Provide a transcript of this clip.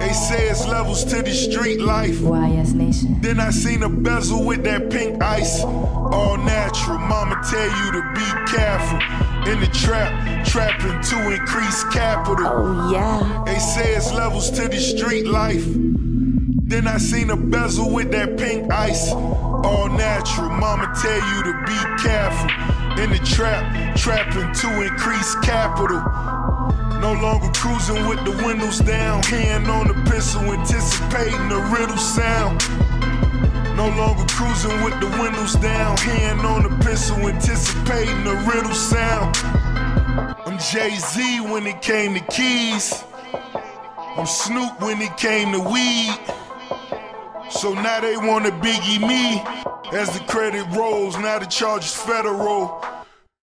They say it's levels to the street life. YS Nation. Then I seen a bezel with that pink ice. All natural. Mama tell you to be careful. In the trap, trapping to increase capital. Oh yeah. They say it's levels to the street life. Then I seen a bezel with that pink ice. All natural. Mama tell you to be careful. In the trap, trapping to increase capital. No longer cruising with the windows down. Hand on the pistol, anticipating the riddle sound. No longer cruising with the windows down. Hand on the pistol, anticipating the riddle sound. I'm Jay Z when it came to keys. I'm Snoop when it came to weed. So now they wanna biggie me. As the credit rolls, now the charge is federal.